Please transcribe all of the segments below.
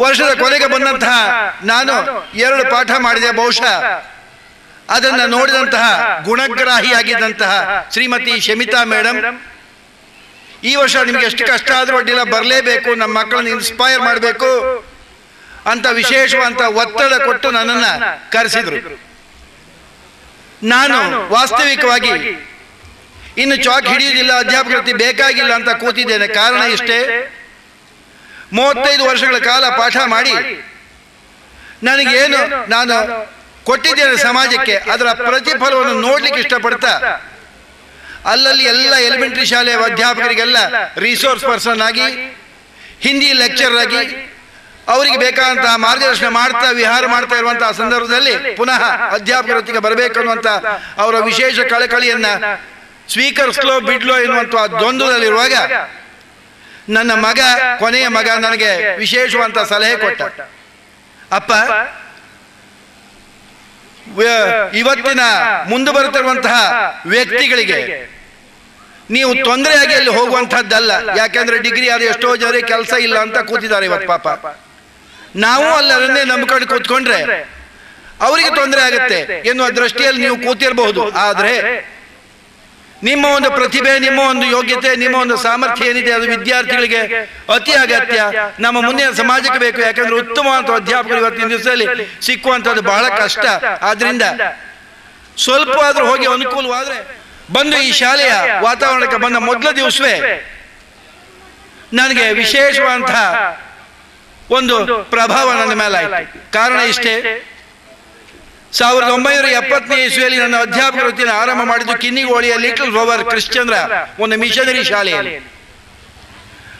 ವರ್ಷದ ಕೊನೆಗೆ ಬಂದಂತಹ ನಾನು ಎರಡು ಪಾಠ ಮಾಡಿದೆ ಬಹುಶಃ. ಅದನ್ನ ನೋಡಿದಂತಹ ಗುಣಗ್ರಾಹಿಯಾಗಿದ್ದಂತಹ ಶ್ರೀಮತಿ ಶಮಿತಾ ಮೇಡಮ್ ಈ ವರ್ಷ ನಿಮ್ಗೆ ಎಷ್ಟು ಕಷ್ಟ ಆದರೂ ಅಡ್ಡಿಲ್ಲ ಬರಲೇಬೇಕು ನಮ್ಮ ಮಕ್ಕಳನ್ನ ಇನ್ಸ್ಪೈರ್ ಮಾಡಬೇಕು ಅಂತ ವಿಶೇಷವಂತ ಒತ್ತಡ ಕೊಟ್ಟು ನನ್ನನ್ನ ಕರೆಸಿದ್ರು. ನಾನು ವಾಸ್ತವಿಕವಾಗಿ ಇನ್ನು ಚಾಕ್ ಹಿಡಿಯುವುದಿಲ್ಲ ಅಧ್ಯಾಪಕ ಬೇಕಾಗಿಲ್ಲ ಅಂತ ಕೂತಿದ್ದೇನೆ. ಕಾರಣ ಇಷ್ಟೇ? ಮೂವತ್ತೈದು ವರ್ಷಗಳ ಕಾಲ ಪಾಠ ಮಾಡಿ ನನಗೇನು ನಾನು ಕೊಟ್ಟಿದ್ದೇನೆ ಸಮಾಜಕ್ಕೆ ಅದರ ಪ್ರತಿಫಲವನ್ನು ನೋಡ್ಲಿಕ್ಕೆ ಇಷ್ಟಪಡ್ತಾ? ಅಲ್ಲಲ್ಲಿ ಎಲ್ಲ ಎಲಿಮೆಂಟ್ರಿ ಶಾಲೆಯ ಅಧ್ಯಾಪಕರಿಗೆಲ್ಲ ರಿಸೋರ್ಸ್ ಪರ್ಸನ್ ಆಗಿ ಹಿಂದಿ ಲೆಕ್ಚರ್ ಆಗಿ ಅವರಿಗೆ ಬೇಕಾದಂತಹ ಮಾರ್ಗದರ್ಶನ ಮಾಡ್ತಾ ವಿಹಾರ ಮಾಡ್ತಾ ಇರುವಂತಹ ಸಂದರ್ಭದಲ್ಲಿ ಪುನಃ ಅಧ್ಯಾಪಕರೊತ್ತಿಗೆ ಬರಬೇಕು ಬರಬೇಕನ್ನುವಂತ ಅವರ ವಿಶೇಷ ಕಳಕಳಿಯನ್ನ ಸ್ವೀಕರಿಸ್ಲೋ ಬಿಡ್ಲೋ ಎನ್ನುವಂಥ ದ್ವಂದ್ವದಲ್ಲಿರುವಾಗ ನನ್ನ ಮಗ, ಕೊನೆಯ ಮಗ ನನಗೆ ವಿಶೇಷವಂತ ಸಲಹೆ ಕೊಟ್ಟ. ಅಪ್ಪ ಇವತ್ತಿನ ಮುಂದೆ ಬರುತ್ತಿರುವಂತಹ ವ್ಯಕ್ತಿಗಳಿಗೆ ನೀವು ತೊಂದರೆಯಾಗಿ ಅಲ್ಲಿ ಹೋಗುವಂತಹದ್ದಲ್ಲ ಯಾಕೆಂದ್ರೆ ಡಿಗ್ರಿ ಆದ ಎಷ್ಟೋ ಜನರಿಗೆ ಕೆಲಸ ಇಲ್ಲ ಅಂತ ಕೂತಿದ್ದಾರೆ ಇವತ್ತು ಪಾಪ. ನಾವು ಅಲ್ಲಿ ಅದನ್ನೇ ನಂಬಿಕೊಂಡು ಕೂತ್ಕೊಂಡ್ರೆ ಅವರಿಗೆ ತೊಂದರೆ ಆಗುತ್ತೆ ಎನ್ನುವ ದೃಷ್ಟಿಯಲ್ಲಿ ನೀವು ಕೂತಿರಬಹುದು. ಆದ್ರೆ ನಿಮ್ಮ ಒಂದು ಪ್ರತಿಭೆ, ನಿಮ್ಮ ಒಂದು ಯೋಗ್ಯತೆ, ನಿಮ್ಮ ಒಂದು ಸಾಮರ್ಥ್ಯ ಏನಿದೆ ಅದು ವಿದ್ಯಾರ್ಥಿಗಳಿಗೆ ಅತಿ ಅಗತ್ಯ. ನಮ್ಮ ಮುಂದಿನ ಸಮಾಜಕ್ಕೆ ಬೇಕು. ಯಾಕಂದ್ರೆ ಉತ್ತಮವಾದ ಅಧ್ಯಾಪಕರು ಇವತ್ತಿನ ದಿವಸದಲ್ಲಿ ಸಿಕ್ಕುವಂಥದ್ದು ಬಹಳ ಕಷ್ಟ. ಆದ್ರಿಂದ ಸ್ವಲ್ಪ ಆದ್ರೂ ಹೋಗಿ ಅನುಕೂಲವಾದ್ರೆ ಬಂದು ಈ ಶಾಲೆಯ ವಾತಾವರಣಕ್ಕೆ ಬಂದ ಮೊದಲ ದಿವಸವೇ ನನಗೆ ವಿಶೇಷವಾದಂತಹ ಒಂದು ಪ್ರಭಾವ ನನ್ನ ಮೇಲೆ ಆಯ್ತು ಕಾರಣ ಇಷ್ಟೇ. ಸಾವಿರದ ಒಂಬೈನೂರ ಎಪ್ಪತ್ತನೇ ಇಸ್ವಿಯಲ್ಲಿ ನನ್ನ ಅಧ್ಯಾಪಕ ವೃತ್ತಿಯನ್ನು ಆರಂಭ ಮಾಡಿದ್ದು ಕಿನ್ನಿಗೋಳಿಯ ಲಿಟಲ್ ರೋವರ್ ಕ್ರಿಶ್ಚಂದ್ರ ಒಂದು ಮಿಷನರಿ ಶಾಲೆಯಲ್ಲಿ.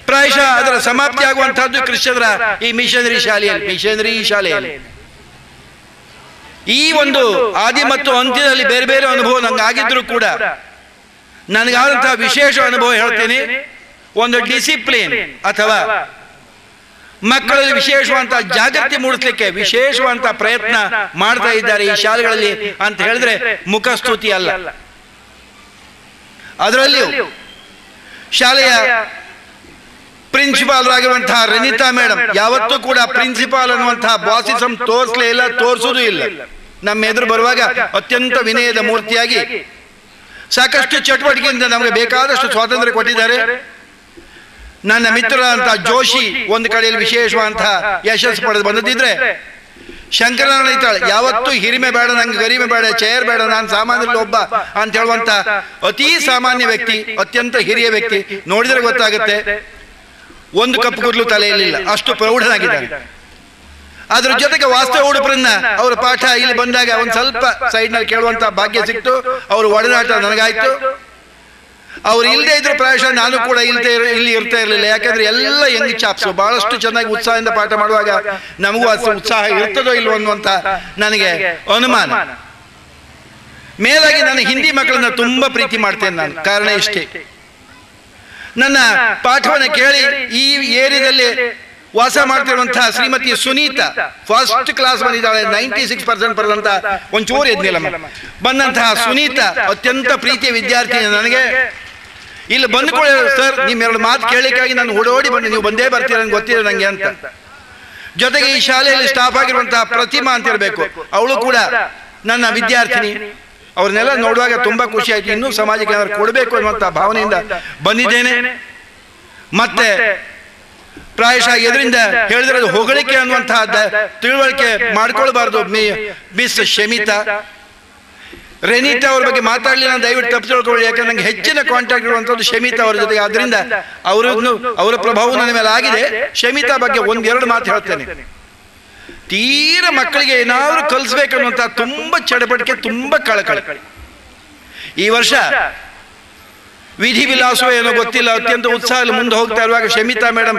ಪ್ರಾಯಶಃ ಅದರ ಸಮಾಪ್ತಿ ಆಗುವಂತಹದ್ದು ಕ್ರಿಶ್ಚಂದ್ರ ಈ ಮಿಷನರಿ ಶಾಲೆಯಲ್ಲಿ ಮಿಷನರಿ ಶಾಲೆಯಲ್ಲಿ. ಈ ಒಂದು ಆದಿ ಮತ್ತು ಅಂತ್ಯದಲ್ಲಿ ಬೇರೆ ಬೇರೆ ಅನುಭವ ನಂಗೆ ಆಗಿದ್ರು ಕೂಡ ನನಗಾದಂತಹ ವಿಶೇಷ ಅನುಭವ ಹೇಳ್ತೀನಿ. ಒಂದು ಡಿಸಿಪ್ಲಿನ್ ಅಥವಾ ಮಕ್ಕಳಲ್ಲಿ ವಿಶೇಷವಂತ ಜಾಗೃತಿ ಮೂಡಿಸ್ಲಿಕ್ಕೆ ವಿಶೇಷವಂತ ಪ್ರಯತ್ನ ಮಾಡ್ತಾ ಇದ್ದಾರೆ ಈ ಶಾಲೆಗಳಲ್ಲಿ ಅಂತ ಹೇಳಿದ್ರೆ ಮುಖಸ್ತುತಿ ಅಲ್ಲ. ಅದರಲ್ಲಿಯೂ ಶಾಲೆಯ ಪ್ರಿನ್ಸಿಪಾಲ್ ಆಗಿರುವಂತಹ ರನಿತಾ ಮೇಡಮ್ ಯಾವತ್ತೂ ಕೂಡ ಪ್ರಿನ್ಸಿಪಾಲ್ ಅನ್ನುವಂತಹ ಬಾಸಿಸಂ ತೋರಿಸಲೇ ಇಲ್ಲ ತೋರಿಸೋದು ಇಲ್ಲ ನಮ್ಮ ಎದುರು ಬರುವಾಗ ಅತ್ಯಂತ ವಿನಯದ ಮೂರ್ತಿಯಾಗಿ ಸಾಕಷ್ಟು ಚಟುವಟಿಕೆಯಿಂದ ನಮಗೆ ಬೇಕಾದಷ್ಟು ಸ್ವಾತಂತ್ರ್ಯ ಕೊಟ್ಟಿದ್ದಾರೆ. ನನ್ನ ಮಿತ್ರರಂತ ಜೋಶಿ ಒಂದು ಕಡೆಯಲ್ಲಿ ವಿಶೇಷವಾದಂತಹ ಯಶಸ್ಸು ಪಡೆದು ಬಂದದಿದ್ರೆ ಶಂಕರನಾರಾಯಣ ಇದ್ದಾಳೆ. ಯಾವತ್ತೂ ಹಿರಿಮೆ ಬೇಡ ನಂಗೆ ಗರಿಮೆ ಬೇಡ ಚೇರ್ ಬೇಡ ನಾನು ಸಾಮಾನ್ಯದಲ್ಲಿ ಒಬ್ಬ ಅಂತ ಹೇಳುವಂತ ಅತಿ ಸಾಮಾನ್ಯ ವ್ಯಕ್ತಿ ಅತ್ಯಂತ ಹಿರಿಯ ವ್ಯಕ್ತಿ ನೋಡಿದ್ರೆ ಗೊತ್ತಾಗುತ್ತೆ. ಒಂದು ಕಪ್ಪು ಕೂದಲು ತಲೆಯಲ್ಲಿಲ್ಲ ಅಷ್ಟು ಪ್ರೌಢನಾಗಿದ್ದಾನೆ. ಅದ್ರ ಜೊತೆಗೆ ವಾಸ್ತವ ಉಡುಪರನ್ನ ಅವರ ಪಾಠ ಇಲ್ಲಿ ಬಂದಾಗ ಒಂದು ಸ್ವಲ್ಪ ಸೈಡ್ನಲ್ಲಿ ಕೇಳುವಂತ ಭಾಗ್ಯ ಸಿಕ್ತು. ಅವ್ರ ಒಡನಾಟ ನನಗಾಯ್ತು. ಅವ್ರು ಇಲ್ಲದೆ ಇದ್ರೆ ಪ್ರಾಯಶಃ ನಾನು ಕೂಡ ಇಲ್ಲದೆ ಇಲ್ಲಿ ಇರ್ತಾ ಇರಲಿಲ್ಲ. ಯಾಕಂದ್ರೆ ಎಲ್ಲ ಯಂಗ್ ಚಾಪ್ಸ್ ಬಹಳಷ್ಟು ಚೆನ್ನಾಗಿ ಉತ್ಸಾಹದಿಂದ ಪಾಠ ಮಾಡುವಾಗ ನಮಗೂ ಆ ಉತ್ಸಾಹ ಇರ್ತದೋ ಇಲ್ವೋ ಅನ್ನುವಂತ ನನಗೆ ಅನುಮಾನ. ಮೇಲಾಗಿ ನಾನು ಹಿಂದಿ ಮಕ್ಕಳನ್ನ ತುಂಬಾ ಪ್ರೀತಿ ಮಾಡ್ತೇನೆ ನಾನು. ಕಾರಣ ಇಷ್ಟೇ. ನನ್ನ ಪಾಠವನ್ನು ಕೇಳಿ ಈ ಏರಿಯಾದಲ್ಲಿ ವಾಸ ಮಾಡ್ತಿರುವಂತಹ ಶ್ರೀಮತಿ ಸುನೀತಾ ಫಸ್ಟ್ ಕ್ಲಾಸ್ ಬಂದಿದ್ದಾಳೆ. ನೈಂಟಿ ಸಿಕ್ಸ್ ಪರ್ಸೆಂಟ್ ಬರೆದಂತ ಒಂಚೂರು ಎದ್ದಿಲ್ಲ ಬಂದಂತಹ ಸುನೀತಾ ಅತ್ಯಂತ ಪ್ರೀತಿಯ ವಿದ್ಯಾರ್ಥಿ ನನಗೆ ಇಲ್ಲಿ ಬಂದ್ಕೊಳ್ಳಿ ಸರ್ ನಿಮ್ಮ ಎರಡು ಮಾತು ಕೇಳಿಕ್ಕಾಗಿ ನಾನು ಓಡೋಡಿ ಬಂದು. ನೀವು ಬಂದೇ ಬರ್ತೀರ ನಂಗೆ ಗೊತ್ತಿಲ್ಲ ನಂಗೆ ಅಂತ. ಜೊತೆಗೆ ಈ ಶಾಲೆಯಲ್ಲಿ ಸ್ಟಾಫ್ ಆಗಿರುವಂತಹ ಪ್ರತಿಮಾ ಅಂತ ಇರಬೇಕು. ಅವಳು ಕೂಡ ನನ್ನ ವಿದ್ಯಾರ್ಥಿನಿ. ಅವ್ರನ್ನೆಲ್ಲ ನೋಡುವಾಗ ತುಂಬಾ ಖುಷಿ ಆಯ್ತು. ಇನ್ನೂ ಸಮಾಜಕ್ಕೆ ಏನಾದ್ರು ಕೊಡಬೇಕು ಅನ್ನುವಂತಹ ಭಾವನೆಯಿಂದ ಬಂದಿದ್ದೇನೆ. ಮತ್ತೆ ಪ್ರಾಯಶಃ ಎದರಿಂದ ಹೇಳಿದ್ರೆ ಹೊಗಳಿಕೆ ಅನ್ನುವಂತಹ ತಿಳುವಳಿಕೆ ಮಾಡ್ಕೊಳ್ಬಾರ್ದು. ಮಿಸ್ ಶಮಿತಾ. ರೆನಿತಾ ಅವ್ರ ಬಗ್ಗೆ ಮಾತಾಡಲಿಲ್ಲ ದಯವಿಟ್ಟು ತಪ್ಪು ತಿಳ್ಕೊಳ್ಳಿ. ಯಾಕಂದ್ರೆ ನಂಗೆ ಹೆಚ್ಚಿನ ಕಾಂಟ್ಯಾಕ್ಟ್ ಇರುವಂಥದ್ದು ಶಮಿತಾ ಅವ್ರ ಜೊತೆಗೆ. ಆದ್ರಿಂದ ಅವರನ್ನು ಅವರ ಪ್ರಭಾವ ನನ್ನ ಮೇಲೆ ಆಗಿದೆ. ಶಮಿತಾ ಬಗ್ಗೆ ಒಂದೆರಡು ಮಾತು ಹೇಳ್ತೇನೆ. ತೀರ ಮಕ್ಕಳಿಗೆ ಏನಾದ್ರೂ ಕಲಿಸ್ಬೇಕನ್ನುವಂತ ತುಂಬಾ ಚಡಪಟಿಕೆ ತುಂಬಾ ಕಳಕಳ. ಈ ವರ್ಷ ವಿಧಿ ವಿಲಾಸವೋ ಏನೋ ಗೊತ್ತಿಲ್ಲ. ಅತ್ಯಂತ ಉತ್ಸಾಹ ಮುಂದೆ ಹೋಗ್ತಾ ಇರುವಾಗ ಶಮಿತಾ ಮೇಡಮ್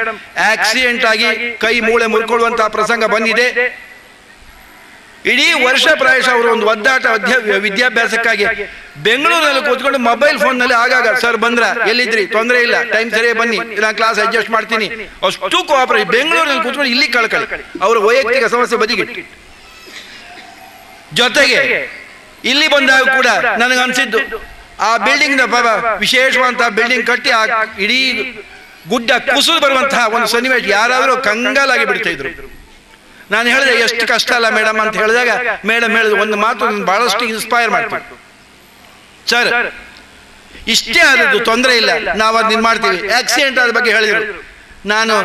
ಆಕ್ಸಿಡೆಂಟ್ ಆಗಿ ಕೈ ಮೂಳೆ ಮುರ್ಕೊಳ್ಳುವಂತಹ ಪ್ರಸಂಗ ಬಂದಿದೆ. ಇಡೀ ವರ್ಷ ಪ್ರಾಯಶಃ ಅವರು ಒಂದು ಒದ್ದಾಟ ಅಧ್ಯ- ವಿದ್ಯಾಭ್ಯಾಸಕ್ಕಾಗಿ ಬೆಂಗಳೂರಿನಲ್ಲಿ ಕೂತ್ಕೊಂಡು ಮೊಬೈಲ್ ಫೋನ್ನಲ್ಲಿ ಆಗಾಗ, ಸರ್, ಬಂದ್ರ? ಎಲ್ಲಿದ್ರಿ? ತೊಂದರೆ ಇಲ್ಲ? ಟೈಮ್ ಸರಿಯಾಗಿ ಬನ್ನಿ. ನಾನು ಕ್ಲಾಸ್ ಅಡ್ಜಸ್ಟ್ ಮಾಡ್ತೀನಿ. ಅಷ್ಟು ಕೋಆಪರೇಟ್ ಬೆಂಗಳೂರಲ್ಲಿ ಕೂತ್ಕೊಂಡು ಇಲ್ಲಿ ಕಳ್ಕಳಿ. ಅವರ ವೈಯಕ್ತಿಕ ಸಮಸ್ಯೆ ಬದಿಗಿಟ್ಟು. ಜೊತೆಗೆ ಇಲ್ಲಿ ಬಂದಾಗ ಕೂಡ ನನಗೆ ಅನ್ಸಿದ್ದು, ಆ ಬಿಲ್ಡಿಂಗ್ ವಿಶೇಷವಾದ ಬಿಲ್ಡಿಂಗ್ ಕಟ್ಟಿ ಆ ಇಡೀ ಗುಡ್ಡ ಕುಸಿದು ಬರುವಂತಹ ಒಂದು ಸನ್ನಿವೇಶ ಯಾರಾದರೂ ಕಂಗಾಲಾಗಿ ಬಿಡ್ತಾ ಇದ್ರು. ನಾನು ಹೇಳಿದೆ ಎಷ್ಟು ಕಷ್ಟ ಅಲ್ಲ ಮೇಡಮ್ ಅಂತ ಹೇಳಿದಾಗ ಮೇಡಮ್ ಹೇಳಿದ್ರು ಒಂದು ಮಾತು ನನ್ನ ಬಹಳಷ್ಟು ಇನ್ಸ್ಪೈರ್ ಮಾಡ್ತಾರೆ ಸರ್ ಇಷ್ಟೇ ಆದದ್ದು ತೊಂದರೆ ಇಲ್ಲ. ನಾವು ಅದನ್ನ ಮಾಡ್ತೀವಿ. ಆಕ್ಸಿಡೆಂಟ್ ಆದ ಬಗ್ಗೆ ಹೇಳಿದ್ರು. ನಾನು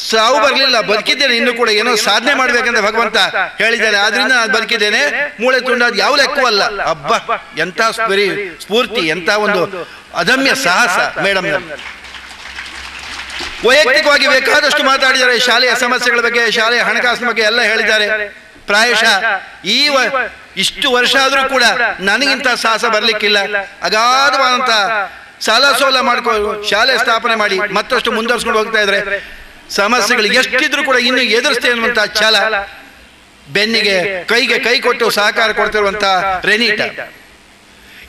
ಸಾವು ಬರಲಿಲ್ಲ ಬದುಕಿದ್ದೇನೆ ಇನ್ನು ಕೂಡ ಏನೋ ಸಾಧನೆ ಮಾಡ್ಬೇಕಂತ ಭಗವಂತ ಹೇಳಿದ್ದಾರೆ ಆದ್ರಿಂದ ನಾನು ಬದುಕಿದ್ದೇನೆ. ಮೂಳೆ ತುಂಡಾದ ಯಾವ ಲೆಕ್ಕವೂ ಅಲ್ಲ. ಅಬ್ಬ ಎಂಥ ಸ್ಪರಿ ಸ್ಫೂರ್ತಿ ಎಂತ ಒಂದು ಅದಮ್ಯ ಸಾಹಸ ಮೇಡಮ್ ವೈಯಕ್ತಿಕವಾಗಿ ಬೇಕಾದಷ್ಟು ಮಾತಾಡಿದ್ದಾರೆ ಶಾಲೆಯ ಸಮಸ್ಯೆಗಳ ಬಗ್ಗೆ ಶಾಲೆಯ ಹಣಕಾಸಿನ ಬಗ್ಗೆ ಎಲ್ಲ ಹೇಳಿದ್ದಾರೆ. ಪ್ರಾಯಶಃ ಈ ಇಷ್ಟು ವರ್ಷ ಆದರೂ ಕೂಡ ನನಗಿಂತ ಸಾಹಸ ಬರಲಿಕ್ಕಿಲ್ಲ. ಅಗಾಧವಾದಂಥ ಸಾಲ ಸೋಲ ಮಾಡ್ಕೊ ಶಾಲೆ ಸ್ಥಾಪನೆ ಮಾಡಿ ಮತ್ತಷ್ಟು ಮುಂದುವರ್ಸ್ಕೊಂಡು ಹೋಗ್ತಾ ಇದ್ರೆ ಸಮಸ್ಯೆಗಳು ಎಷ್ಟಿದ್ರು ಕೂಡ ಇನ್ನು ಎದುರಿಸ್ತೇ ಅನ್ನುವಂತ ಛಲ. ಬೆನ್ನಿಗೆ ಕೈಗೆ ಕೈ ಕೊಟ್ಟು ಸಹಕಾರ ಕೊಡ್ತಿರುವಂತ ರೆನೀಟ.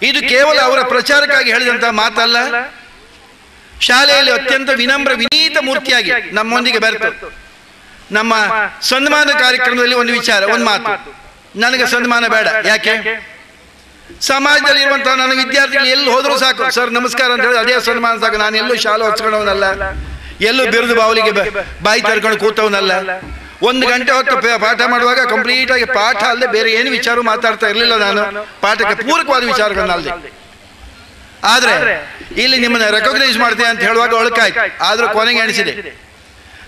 ಇದು ಕೇವಲ ಅವರ ಪ್ರಚಾರಕ್ಕಾಗಿ ಹೇಳಿದಂತ ಮಾತಲ್ಲ. ಶಾಲೆಯಲ್ಲಿ ಅತ್ಯಂತ ವಿನಮ್ರ, ವಿನೀತ ಮೂರ್ತಿಯಾಗಿ ನಮ್ಮೊಂದಿಗೆ ಬೆರೆತು. ನಮ್ಮ ಸನ್ಮಾನ ಕಾರ್ಯಕ್ರಮದಲ್ಲಿ ಒಂದು ವಿಚಾರ, ಒಂದು ಮಾತು. ನನಗೆ ಸನ್ಮಾನ ಬೇಡ, ಯಾಕೆ? ಸಮಾಜದಲ್ಲಿ ಇರುವಂತಹ ನನ್ನ ವಿದ್ಯಾರ್ಥಿಗಳು ಎಲ್ಲಿ ಹೋದರೂ ಸಾಕು. ಸರ್, ನಮಸ್ಕಾರ ಅಂತ ಹೇಳಿ ಅದೇ ಸನ್ಮಾನ ಸಾಕು. ನಾನು ಎಲ್ಲೂ ಶಾಲೆ ಹೊಚ್ಕೊಂಡವನಲ್ಲ. ಎಲ್ಲೂ ಬಿರುದು ಬಾವಲಿಗೆ ಬಾಯಿ ತರ್ಕೊಂಡು ಕೂತವನಲ್ಲ. ಒಂದು ಗಂಟೆ ಹೊತ್ತು ಪಾಠ ಮಾಡುವಾಗ ಕಂಪ್ಲೀಟ್ ಆಗಿ ಪಾಠ ಅಲ್ಲದೆ ಬೇರೆ ಏನು ವಿಚಾರ ಮಾತಾಡ್ತಾ ಇರಲಿಲ್ಲ ನಾನು. ಪಾಠಕ್ಕೆ ಪೂರಕವಾದ ವಿಚಾರಗಳನ್ನಲ್ಲದೆ ಆದ್ರೆ ಇಲ್ಲಿ ನಿಮ್ಮನ್ನ ರೆಕಗ್ನೈಸ್ ಮಾಡ್ತೀನಿ ಅಂತ ಹೇಳುವಾಗ ಒಳಕಾಯ್ತು. ಆದ್ರೂ ಕೊನೆಗೆ ಎಣಿಸಿದೆ.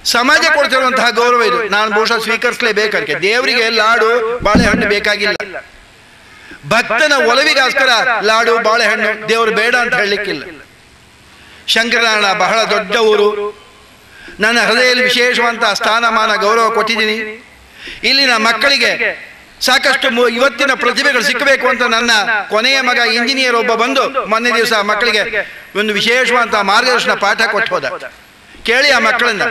ಸಮಾಜ ಕೊಡ್ತಿರುವಂತಹ ಗೌರವ ಇದು. ನಾನು ಬಹುಶಃ ಸ್ವೀಕರಿಸಲೇಬೇಕಂತೆ ದೇವರಿಗೆ ಲಾಡು ಬಾಳೆಹಣ್ಣು ಬೇಕಾಗಿಲ್ಲ. ಭಕ್ತನ ಒಲವಿಗೋಸ್ಕರ ಲಾಡು ಬಾಳೆಹಣ್ಣು ದೇವರು ಬೇಡ ಅಂತ ಹೇಳಲಿಕ್ಕಿಲ್ಲ. ಶಂಕರನಾರಾಯಣ ಬಹಳ ದೊಡ್ಡ ಊರು. ನನ್ನ ಹೃದಯದಲ್ಲಿ ವಿಶೇಷವಂತ ಸ್ಥಾನಮಾನ ಗೌರವ ಕೊಟ್ಟಿದ್ದೀನಿ. ಇಲ್ಲಿನ ಮಕ್ಕಳಿಗೆ ಸಾಕಷ್ಟು ಇವತ್ತಿನ ಪ್ರತಿಭೆಗಳು ಸಿಕ್ಕಬೇಕು ಅಂತ ನನ್ನ ಕೊನೆಯ ಮಗ ಇಂಜಿನಿಯರ್ ಒಬ್ಬ ಬಂದು ಮೊನ್ನೆ ದಿವಸ ಮಕ್ಕಳಿಗೆ ಒಂದು ವಿಶೇಷವಾದಂತಹ ಮಾರ್ಗದರ್ಶನ ಪಾಠ ಕೊಟ್ಟು ಹೋದ ಕೇಳಿ ಆ ಮಕ್ಕಳನ್ನ.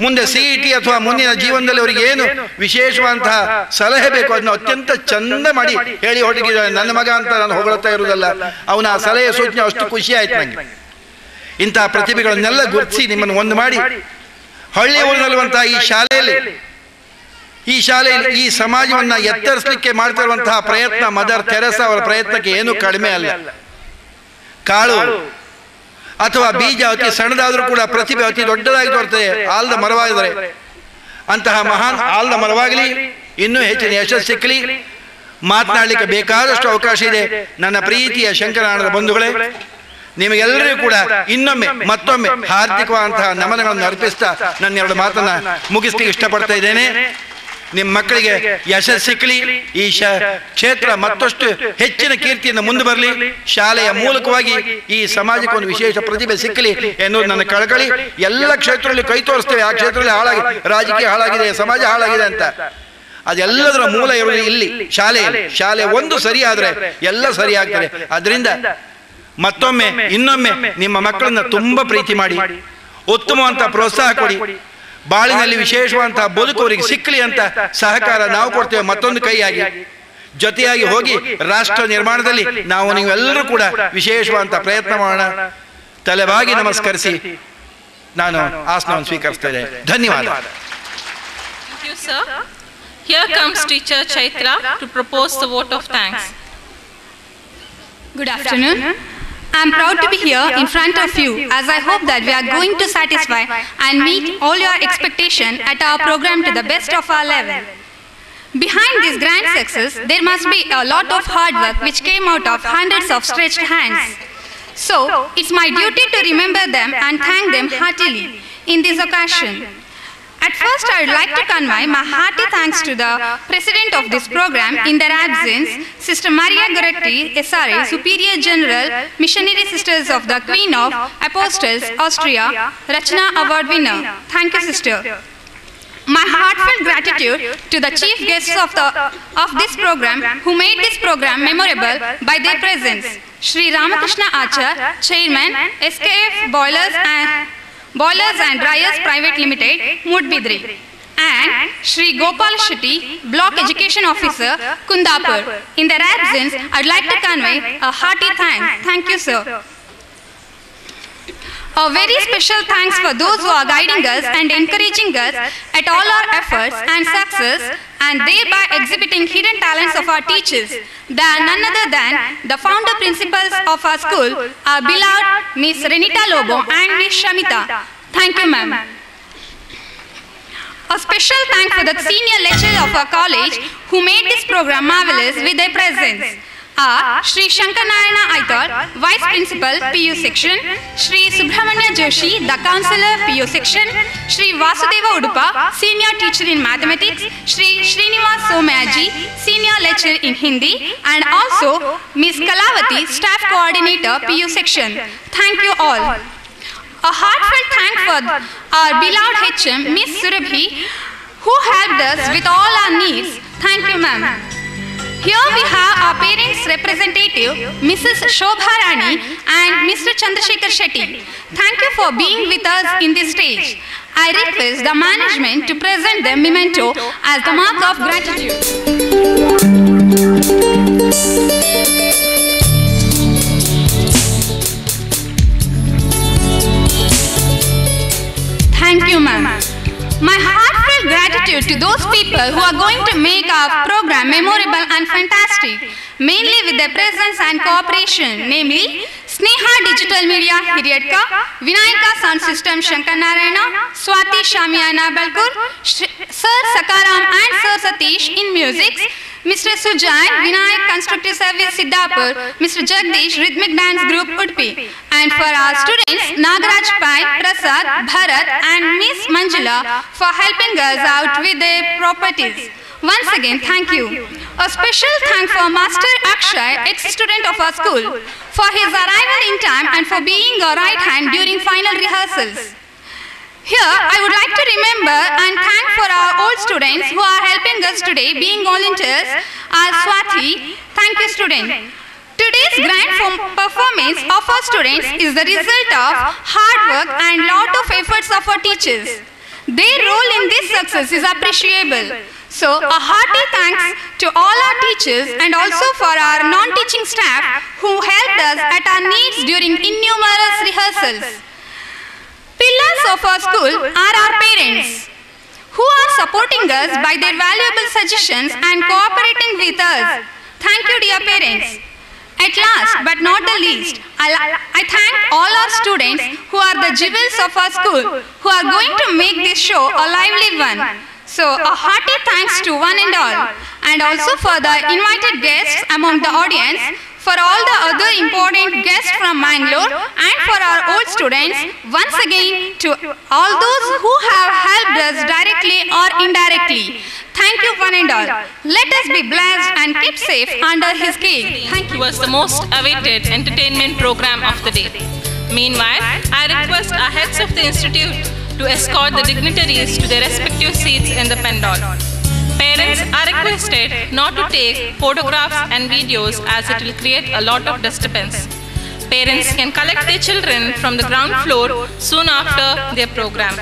ಮುಂದೆ ಸಿ ಟಿ ಅಥವಾ ಮುಂದಿನ ಜೀವನದಲ್ಲಿ ಅವರಿಗೆ ಏನು ವಿಶೇಷವಾದಂತಹ ಸಲಹೆ ಬೇಕು ಅದನ್ನು ಅತ್ಯಂತ ಚಂದ ಮಾಡಿ ಹೇಳಿ ಹೊಟ್ಟಿಗೆ ನನ್ನ ಮಗ ಅಂತ ನಾನು ಹೊಗಳುತ್ತಾ ಇರುವುದಲ್ಲ ಅವನ ಆ ಸಲಹೆ ಸೂಚನೆ ಅಷ್ಟು ಖುಷಿ ಆಯ್ತು ನನಗೆ ಇಂತಹ ಪ್ರತಿಭೆಗಳನ್ನೆಲ್ಲ ಗುರುತಿಸಿ ನಿಮ್ಮನ್ನು ಒಂದು ಮಾಡಿ. ಹಳ್ಳಿ ಊರಿನಲ್ಲಿರುವಂತಹ ಈ ಶಾಲೆಯಲ್ಲಿ ಈ ಶಾಲೆಯಲ್ಲಿ ಈ ಸಮಾಜವನ್ನ ಎತ್ತರಿಸಲಿಕ್ಕೆ ಮಾಡ್ತಿರುವಂತಹ ಪ್ರಯತ್ನ ಮದರ್ ತೆರೆಸಾ ಅವರ ಪ್ರಯತ್ನಕ್ಕೆ ಏನು ಕಡಿಮೆ ಅಲ್ಲ. ಕಾಳು. ಅಥವಾ ಬೀಜ ಅತಿ ಸಣ್ಣದಾದರೂ ಕೂಡ ಪ್ರತಿಭೆ ಅತಿ ದೊಡ್ಡದಾಗಿ ತೋರ್ತದೆ ಆಲ್ದ ಮರವಾಗಿದ್ದಾರೆ ಅಂತಹ ಮಹಾನ್ ಆಲ್ದ ಮರವಾಗಲಿ ಇನ್ನೂ ಹೆಚ್ಚಿನ ಯಶಸ್ಸು ಸಿಕ್ಕಲಿ ಮಾತನಾಡಲಿಕ್ಕೆ ಬೇಕಾದಷ್ಟು ಅವಕಾಶ ಇದೆ. ನನ್ನ ಪ್ರೀತಿಯ ಶಂಕರಾಣದ ಬಂಧುಗಳೇ ನಿಮಗೆಲ್ಲರಿಗೂ ಕೂಡ ಇನ್ನೊಮ್ಮೆ ಮತ್ತೊಮ್ಮೆ ಹಾರ್ದಿಕವಾದಂತಹ ನಮನಗಳನ್ನು ಅರ್ಪಿಸ್ತಾ ನನ್ನ ಎರಡು ಮಾತನ್ನ ಮುಗಿಸ್ಲಿಕ್ಕೆ ಇಷ್ಟಪಡ್ತಾ ಇದ್ದೇನೆ. ನಿಮ್ಮ ಮಕ್ಕಳಿಗೆ ಯಶಸ್ಸು ಸಿಕ್ಕಲಿ ಈ ಕ್ಷೇತ್ರ ಮತ್ತಷ್ಟು ಹೆಚ್ಚಿನ ಕೀರ್ತಿಯಿಂದ ಮುಂದೆ ಬರಲಿ ಶಾಲೆಯ ಮೂಲಕವಾಗಿ ಈ ಸಮಾಜಕ್ಕೆ ಒಂದು ವಿಶೇಷ ಪ್ರತಿಭೆ ಸಿಕ್ಕಲಿ ಎನ್ನುವುದು ನನ್ನ ಕಳಕಳಿ. ಎಲ್ಲ ಕ್ಷೇತ್ರದಲ್ಲಿ ಕೈ ತೋರಿಸ್ತೇವೆ ಆ ಕ್ಷೇತ್ರದಲ್ಲಿ ಹಾಳಾಗಿ ರಾಜಕೀಯ ಹಾಳಾಗಿದೆ ಸಮಾಜ ಹಾಳಾಗಿದೆ ಅಂತ. ಅದೆಲ್ಲದರ ಮೂಲ ಇರುವುದು ಇಲ್ಲಿ ಶಾಲೆ ಶಾಲೆ ಒಂದು ಸರಿ ಆದ್ರೆ ಎಲ್ಲ ಸರಿ ಆಗ್ತದೆ ಅದರಿಂದ ಮತ್ತೊಮ್ಮೆ ಇನ್ನೊಮ್ಮೆ ನಿಮ್ಮ ಮಕ್ಕಳನ್ನ ತುಂಬಾ ಪ್ರೀತಿ ಮಾಡಿ ಉತ್ತಮವಂತ ಪ್ರೋತ್ಸಾಹ ಕೊಡಿ. ಬಾಳಿನಲ್ಲಿ ವಿಶೇಷವಾದಂತಹ ಬದುಕು ಅವರಿಗೆ ಸಿಕ್ಕಲಿ ಅಂತ ಸಹಕಾರ ನಾವು ಕೊಡ್ತೇವೆ ಮತ್ತೊಂದು ಕೈಯಾಗಿ. ಜೊತೆಯಾಗಿ ಹೋಗಿ ರಾಷ್ಟ್ರ ನಿರ್ಮಾಣದಲ್ಲಿ ನಾವು ನೀವೆಲ್ಲರೂ ಕೂಡ ವಿಶೇಷವಂತ ಪ್ರಯತ್ನ ಮಾಡೋಣ. ತಲೆಬಾಗಿ ನಮಸ್ಕರಿಸಿ. ನಾನು ಆಸನವನ್ನು ಸ್ವೀಕರಿಸ್ತೇನೆ. ಧನ್ಯವಾದ. Thank you, sir. Here comes teacher Chaitra to propose the vote of thanks. Good afternoon. I am proud to be here in front of you as I hope that we are going to satisfy and meet all your expectation at our program to the best of our level. Behind this grand success, there must be a lot of hard work which came out of hundreds of stretched hands. So, it's my duty to remember them and thank them heartily in this occasion. At first, I would like to convey my hearty thanks to the president of this program in their absence, Sister Maria Goretti, SRA, Superior General, Missionary Sisters of the Queen of Apostles, Austria, Rachna Award winner. Thank you, sister. My heartfelt gratitude to the chief guests of, the, of this program who made this program memorable by their presence. Shri Ramakrishna Achar, Chairman, SKF Boilers and Boilers and Dryers Private Limited, Mudbidri. And Shri Gopal Shetty, Block Education Officer, Kundapur. In their absence, I'd like to convey a hearty thanks. Thank you, sir. A very special thanks for those who are guiding us and encouraging us at all our efforts and success and thereby exhibiting hidden talents of our teachers. They are none other than the founder principals of our school, our beloved Miss Renita Lobo and Miss Shamita. Thank you, ma'am. A special thank for the senior lecturer of our college who made this program marvelous with their presence. Are Sri Shankar Narayana Aitar, Vice Principal, PU Section, Sri Subramanya Joshi, the Counselor, PU Section, Sri Vasudeva Udupa, Senior Teacher in Mathematics, Sri Srinivas Somayaji, Senior Lecturer in Hindi, and also Ms. Kalavati, Staff Coordinator, PU Section. Thank you all. A heartfelt thank for our beloved HM, Miss Surabhi, who helped us with all our needs. Thank you, ma'am. Here we have our parents' representative, Mrs. Shobha Rani and Mr. Chandrasekhar Shetty. Thank you for being with us in this stage. I request the management to present the memento as the mark of gratitude. Thank you, ma'am. Gratitude to those people who are going to make our program memorable and fantastic, mainly with their presence and cooperation, namely Sneha Digital Media Hiryadka, Vinayaka Sound System Shankar Narayana, Swati Shamiana Balkur, Sir Sakaram and Sir Satish in music, Mr. Sujan, Vinayak Constructive Service Siddhapur, Mr. Jagdish, Rhythmic Dance Group Udpi. And for our students, Nagaraj Pai, Prasad, Bharat and Miss Manjula for helping us out with their properties. Once again, thank you. A special thank for Master Akshay, ex-student of our school, for his arrival in time and for being a right hand during final rehearsals. Here, I would like to remember and thank for our old students who are helping us today, being volunteers, are Swati. Thank you, student. Today's grand performance of our students is the result of hard work and lot of efforts of our teachers. Their role in this success is appreciable. So, a hearty thanks to all our teachers and also for our non-teaching staff who helped us at our needs during innumerable rehearsals. Pillars of our school are our parents, who are supporting us by their valuable suggestions and cooperating with us. Thank you, dear parents. At last, but not the least, I, I thank all our students who are the jewels of our school, who are going to make this show a lively one. So, a hearty thanks to one and all, and also for the invited guests among the audience, for all the other important guests from Mangalore, and for our old students, once again to all those who have helped us directly or indirectly. Thank you, one and all. Let us be blessed and keep safe under His care. Thank you. was the most awaited entertainment program of the day. Meanwhile, I request our heads of the institute to escort the dignitaries to their respective seats in the pendant. Parents are requested not to take photographs and videos as it will create a lot of disturbance. Parents can collect their children from the ground floor soon after their program.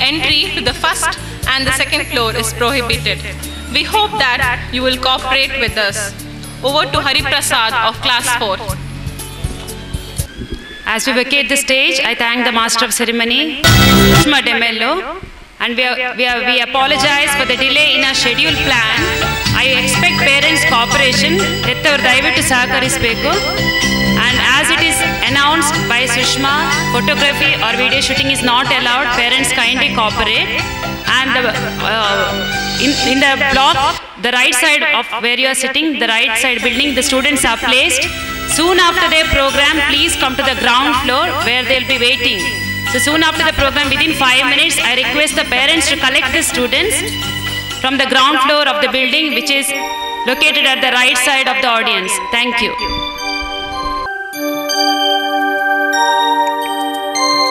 Entry to the first and the second floor is prohibited. We hope that you will cooperate with us. Over to Hari Prasad of class 4. As we vacate the stage, I thank the master of ceremony, Sushma Demello, and we, are, we, are, we apologize for the delay in our scheduled plan. I expect parents' cooperation. ಹೆತ್ತವರು ದಯವಿಟ್ಟು ಸಹಕರಿಸಬೇಕು and as it is announced by Sushma, photography or video shooting is not allowed. Parents kindly cooperate. And the, uh, in, in the block, the right side of where you are sitting, the right side building, the students are placed. Soon after their program, please come to the ground floor where they'll be waiting. So soon after the program, within five minutes, I request the parents to collect the students from the ground floor of the building, which is located at the right side of the audience. Thank you.